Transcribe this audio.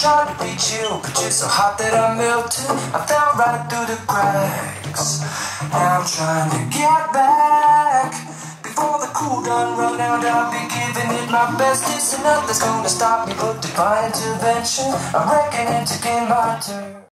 tried to you, but you're so hot that I melted. I fell right through the cracks. Now I'm trying to get back. Done run out, I'll be giving it my best. It's nothing's gonna stop me but divine intervention. I'm reckoning to get my turn.